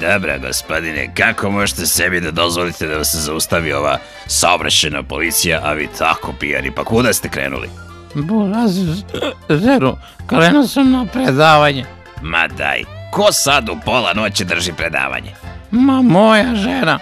dobra gospodine, kako možete sebi da dozvolite da vas se zaustavi ova saobraćena policija, a vi tako pijani, pa kuda ste krenuli? Buraz, Zeru, krenuo sam na predavanje. Ma daj, ko sad u pola noći drži predavanje? Ma moja žena.